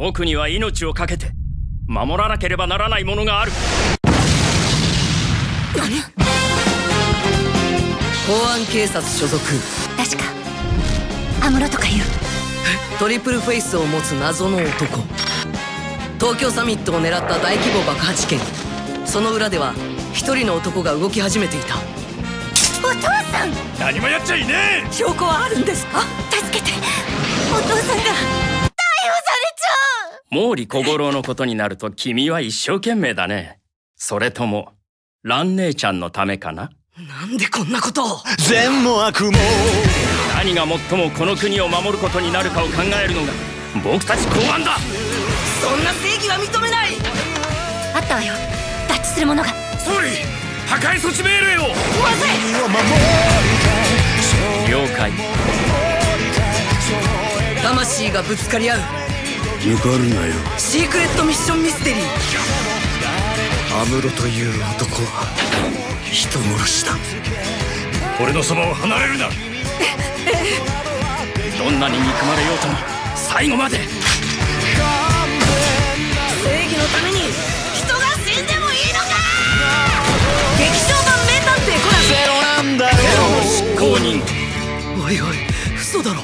僕には命を懸けて守らなければならないものがある。公安警察所属確か。安室とかいう。トリプルフェイスを持つ謎の男。東京サミットを狙った大規模爆破事件。その裏では一人の男が動き始めていた。お父さん！何もやっちゃいね証拠はあるんですか？毛利小五郎のことになると君は一生懸命だね。それとも蘭姉ちゃんのためかな？なんでこんなことを。善も悪も。何が最もこの国を守ることになるかを考えるのが僕たち公安だ。そんな正義は認めない。あったわよ。脱出するものが。総理破壊措置命令を。まずいを守り了解。魂がぶつかり合う抜かるなよ。シークレットミッションミステリー。安室という男は人殺しだ。俺のそばを離れるな。どんなに憎まれようとも最後まで。正義のために人が死んでもいいのか!劇場版名探偵コナンゼロなんだよ。執行人。おいおい嘘だろ